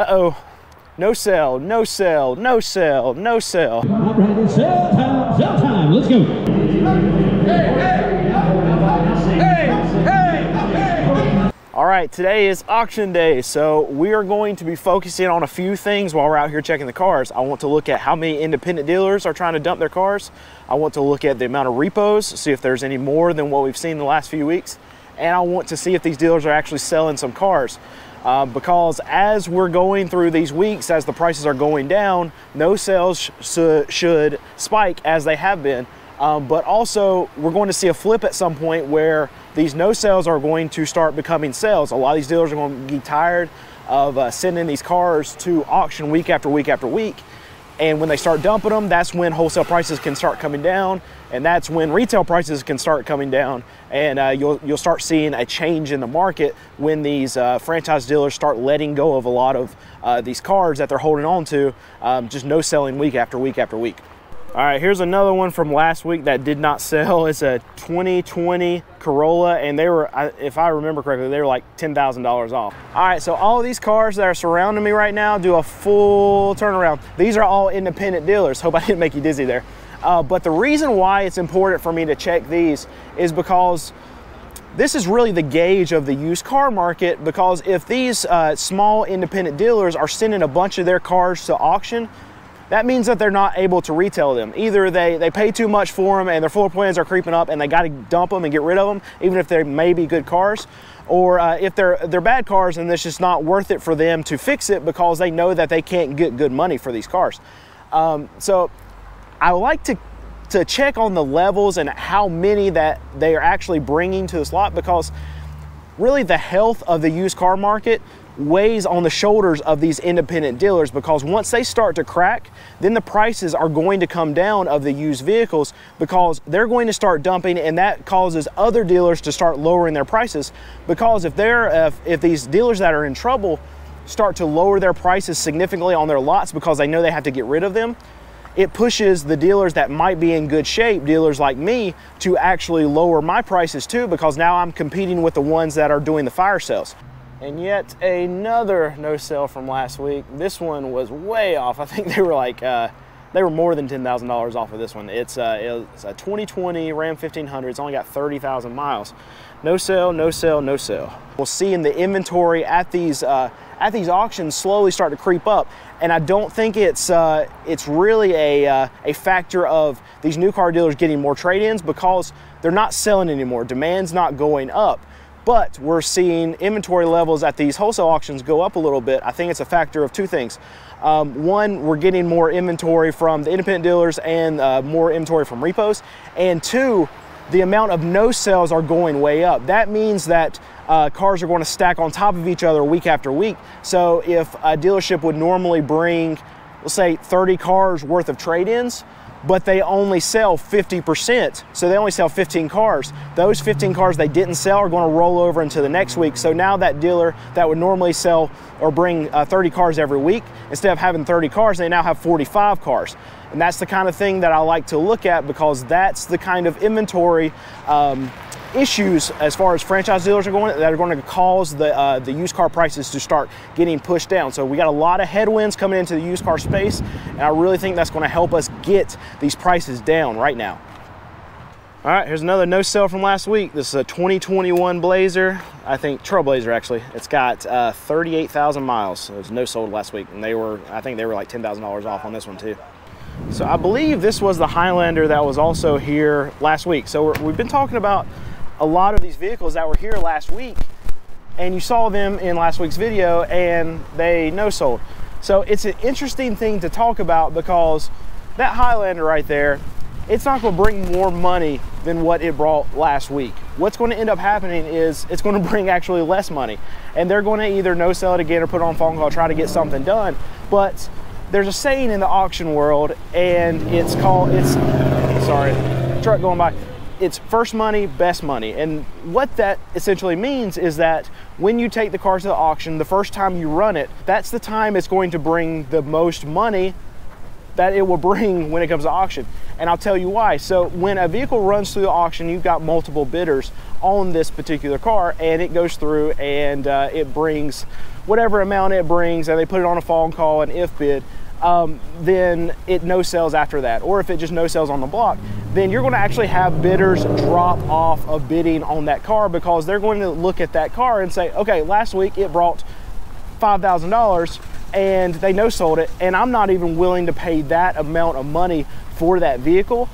Uh-oh. No sell, no sell, no sell, no sell. All right, sell time, sell time. Let's go. Hey, hey, hey, hey. All right, today is auction day, so we are going to be focusing on a few things while we're out here checking the cars. I want to look at how many independent dealers are trying to dump their cars. I want to look at the amount of repos, see if there's any more than what we've seen in the last few weeks. And I want to see if these dealers are actually selling some cars. Uh, because as we're going through these weeks, as the prices are going down, no sales sh should spike as they have been. Um, but also, we're going to see a flip at some point where these no sales are going to start becoming sales. A lot of these dealers are going to be tired of uh, sending these cars to auction week after week after week. And when they start dumping them, that's when wholesale prices can start coming down, and that's when retail prices can start coming down. And uh, you'll you'll start seeing a change in the market when these uh, franchise dealers start letting go of a lot of uh, these cars that they're holding on to, um, just no selling week after week after week. All right, here's another one from last week that did not sell. It's a 2020 Corolla, and they were, if I remember correctly, they were like $10,000 off. All right, so all these cars that are surrounding me right now do a full turnaround. These are all independent dealers. Hope I didn't make you dizzy there. Uh, but the reason why it's important for me to check these is because this is really the gauge of the used car market because if these uh, small independent dealers are sending a bunch of their cars to auction, that means that they're not able to retail them. Either they, they pay too much for them and their floor plans are creeping up and they got to dump them and get rid of them, even if they may be good cars. Or uh, if they're, they're bad cars and it's just not worth it for them to fix it because they know that they can't get good money for these cars. Um, so I would like to, to check on the levels and how many that they are actually bringing to the lot because really the health of the used car market weighs on the shoulders of these independent dealers because once they start to crack, then the prices are going to come down of the used vehicles because they're going to start dumping and that causes other dealers to start lowering their prices because if they're if, if these dealers that are in trouble start to lower their prices significantly on their lots because they know they have to get rid of them, it pushes the dealers that might be in good shape, dealers like me, to actually lower my prices too because now I'm competing with the ones that are doing the fire sales. And yet another no sale from last week. This one was way off. I think they were like, uh, they were more than $10,000 off of this one. It's, uh, it's a 2020 Ram 1500. It's only got 30,000 miles. No sale, no sale, no sale. We'll see in the inventory at these, uh, at these auctions slowly start to creep up. And I don't think it's, uh, it's really a, uh, a factor of these new car dealers getting more trade-ins because they're not selling anymore. Demand's not going up but we're seeing inventory levels at these wholesale auctions go up a little bit. I think it's a factor of two things. Um, one, we're getting more inventory from the independent dealers and uh, more inventory from repos. And two, the amount of no sales are going way up. That means that uh, cars are going to stack on top of each other week after week. So if a dealership would normally bring, let's say 30 cars worth of trade-ins, but they only sell 50%. So they only sell 15 cars. Those 15 cars they didn't sell are going to roll over into the next week. So now that dealer that would normally sell or bring uh, 30 cars every week, instead of having 30 cars, they now have 45 cars. And that's the kind of thing that I like to look at because that's the kind of inventory um, issues as far as franchise dealers are going that are going to cause the uh, the used car prices to start getting pushed down. So we got a lot of headwinds coming into the used car space, and I really think that's going to help us get these prices down right now. All right, here's another no sale from last week. This is a 2021 Blazer, I think Trailblazer actually. It's got uh, 38,000 miles. It was no sold last week, and they were, I think they were like $10,000 off on this one too. So I believe this was the Highlander that was also here last week. So we've been talking about a lot of these vehicles that were here last week and you saw them in last week's video and they no sold. So it's an interesting thing to talk about because that Highlander right there, it's not to bring more money than what it brought last week. What's going to end up happening is it's going to bring actually less money. And they're going to either no sell it again or put on phone call, try to get something done. But there's a saying in the auction world and it's called, it's, sorry, truck going by it's first money, best money. And what that essentially means is that when you take the car to the auction, the first time you run it, that's the time it's going to bring the most money that it will bring when it comes to auction. And I'll tell you why. So when a vehicle runs through the auction, you've got multiple bidders on this particular car and it goes through and uh, it brings whatever amount it brings and they put it on a phone call and if bid, um, then it no sells after that. Or if it just no sells on the block, then you're going to actually have bidders drop off of bidding on that car because they're going to look at that car and say, okay, last week it brought $5,000 and they no sold it, and I'm not even willing to pay that amount of money for that vehicle.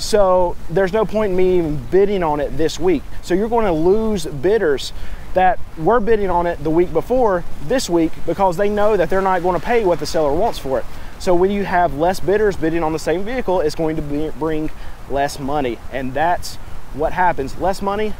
So there's no point in me even bidding on it this week. So you're going to lose bidders that were bidding on it the week before this week because they know that they're not going to pay what the seller wants for it. So when you have less bidders bidding on the same vehicle, it's going to bring less money. And that's what happens. Less money,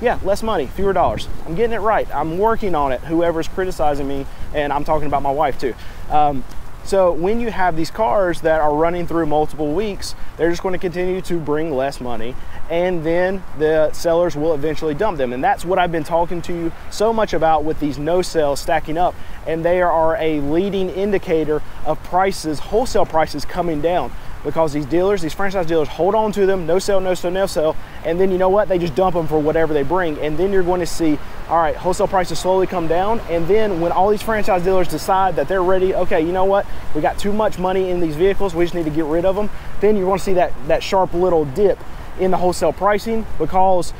yeah, less money, fewer dollars. I'm getting it right. I'm working on it. Whoever's criticizing me, and I'm talking about my wife too. Um, so when you have these cars that are running through multiple weeks, they're just going to continue to bring less money and then the sellers will eventually dump them. And that's what I've been talking to you so much about with these no sales stacking up. And they are a leading indicator of prices, wholesale prices coming down because these dealers, these franchise dealers hold on to them, no sell, no sell, no sell, and then you know what? They just dump them for whatever they bring. And then you're going to see, all right, wholesale prices slowly come down. And then when all these franchise dealers decide that they're ready, okay, you know what? We got too much money in these vehicles, we just need to get rid of them. Then you're going to see that, that sharp little dip in the wholesale pricing because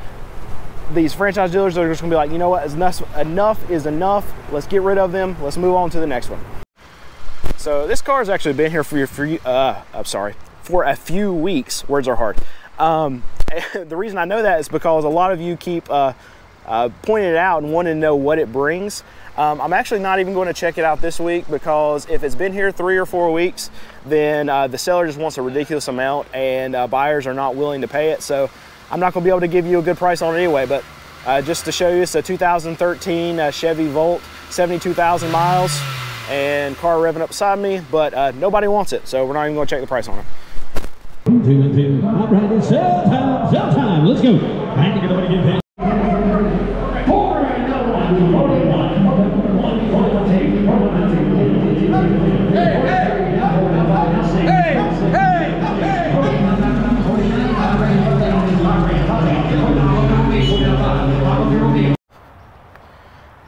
these franchise dealers are just gonna be like, you know what, enough, enough is enough. Let's get rid of them. Let's move on to the next one. So this car has actually been here for, for uh, I'm sorry, for a few weeks. Words are hard. Um, the reason I know that is because a lot of you keep uh, uh, pointing it out and wanting to know what it brings. Um, I'm actually not even going to check it out this week because if it's been here three or four weeks, then uh, the seller just wants a ridiculous amount and uh, buyers are not willing to pay it. So I'm not going to be able to give you a good price on it anyway. But uh, just to show you, it's a 2013 uh, Chevy Volt, 72,000 miles and car revving up beside me, but uh, nobody wants it, so we're not even going to check the price on it. Let's go.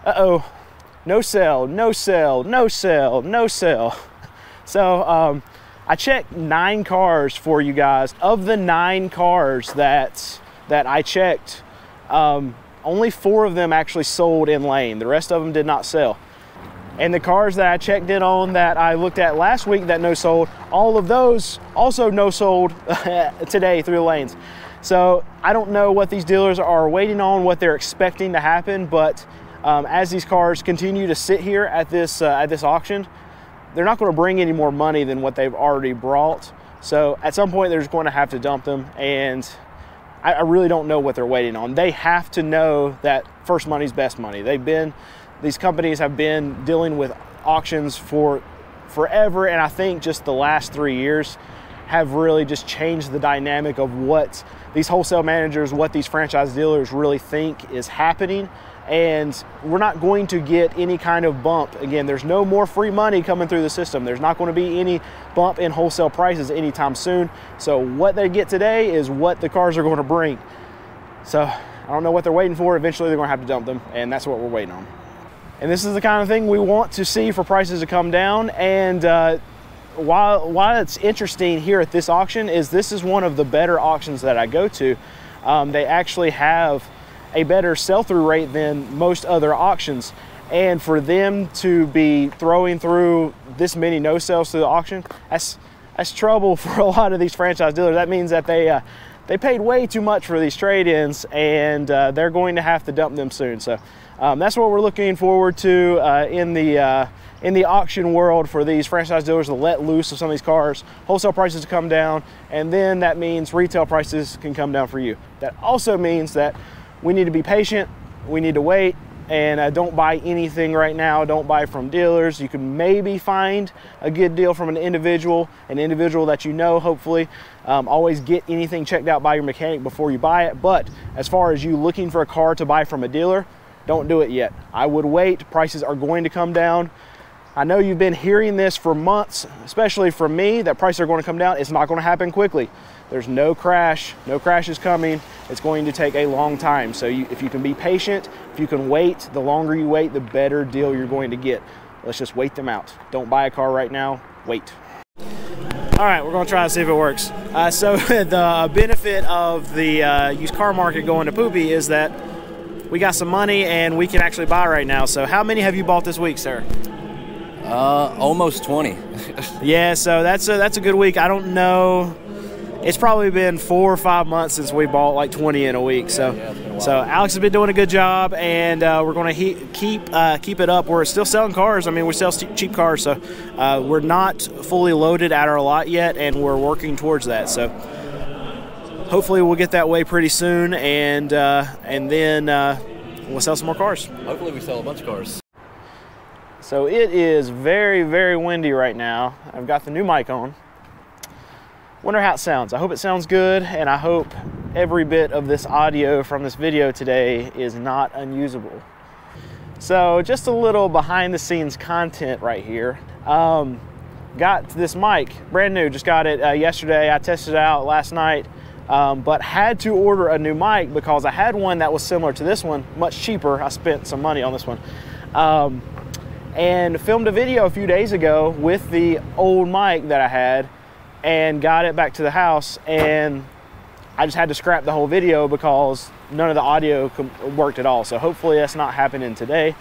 Uh-oh no sell, no sell, no sell, no sell. So um, I checked nine cars for you guys. Of the nine cars that that I checked, um, only four of them actually sold in lane. The rest of them did not sell. And the cars that I checked in on that I looked at last week that no sold, all of those also no sold today through the lanes. So I don't know what these dealers are waiting on, what they're expecting to happen, but um, as these cars continue to sit here at this, uh, at this auction, they're not going to bring any more money than what they've already brought. So at some point, they're just going to have to dump them. And I, I really don't know what they're waiting on. They have to know that first money's best money. They've been, these companies have been dealing with auctions for forever. And I think just the last three years have really just changed the dynamic of what these wholesale managers, what these franchise dealers really think is happening and we're not going to get any kind of bump. Again, there's no more free money coming through the system. There's not going to be any bump in wholesale prices anytime soon. So what they get today is what the cars are going to bring. So I don't know what they're waiting for. Eventually they're going to have to dump them, and that's what we're waiting on. And this is the kind of thing we want to see for prices to come down. And uh, while, while it's interesting here at this auction is this is one of the better auctions that I go to. Um, they actually have a better sell-through rate than most other auctions. And for them to be throwing through this many no sales to the auction, that's that's trouble for a lot of these franchise dealers. That means that they uh, they paid way too much for these trade-ins, and uh, they're going to have to dump them soon. So um, that's what we're looking forward to uh, in the uh, in the auction world for these franchise dealers to let loose of some of these cars, wholesale prices to come down, and then that means retail prices can come down for you. That also means that we need to be patient. We need to wait and uh, don't buy anything right now. Don't buy from dealers. You can maybe find a good deal from an individual, an individual that you know, hopefully. Um, always get anything checked out by your mechanic before you buy it. But as far as you looking for a car to buy from a dealer, don't do it yet. I would wait. Prices are going to come down. I know you've been hearing this for months, especially from me, that prices are going to come down. It's not going to happen quickly. There's no crash, no crash is coming. It's going to take a long time. So you, if you can be patient, if you can wait, the longer you wait, the better deal you're going to get. Let's just wait them out. Don't buy a car right now, wait. All right, we're gonna try to see if it works. Uh, so the benefit of the uh, used car market going to poopy is that we got some money and we can actually buy right now. So how many have you bought this week, sir? Uh, almost 20. yeah, so that's a, that's a good week. I don't know. It's probably been four or five months since we bought like 20 in a week. So, yeah, so Alex has been doing a good job, and uh, we're going to keep uh, keep it up. We're still selling cars. I mean, we sell cheap cars, so uh, we're not fully loaded at our lot yet, and we're working towards that. So, hopefully, we'll get that way pretty soon, and uh, and then uh, we'll sell some more cars. Hopefully, we sell a bunch of cars. So it is very, very windy right now. I've got the new mic on. Wonder how it sounds. I hope it sounds good, and I hope every bit of this audio from this video today is not unusable. So just a little behind the scenes content right here. Um, got this mic, brand new, just got it uh, yesterday. I tested it out last night, um, but had to order a new mic because I had one that was similar to this one, much cheaper. I spent some money on this one. Um, and filmed a video a few days ago with the old mic that I had and got it back to the house and I just had to scrap the whole video because none of the audio worked at all. So hopefully that's not happening today.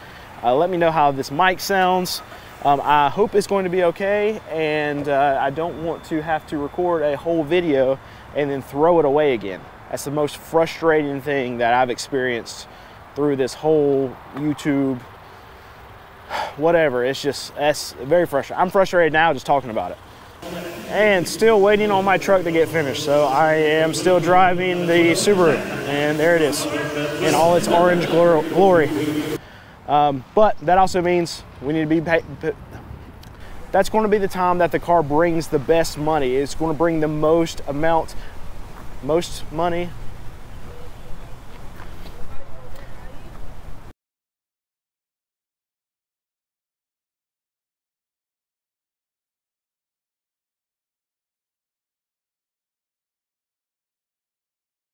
Uh, let me know how this mic sounds. Um, I hope it's going to be okay and uh, I don't want to have to record a whole video and then throw it away again. That's the most frustrating thing that I've experienced through this whole YouTube, whatever. It's just, that's very frustrating. I'm frustrated now just talking about it and still waiting on my truck to get finished. So I am still driving the Subaru, and there it is in all its orange glory. Um, but that also means we need to be. That's going to be the time that the car brings the best money. It's going to bring the most amount, most money,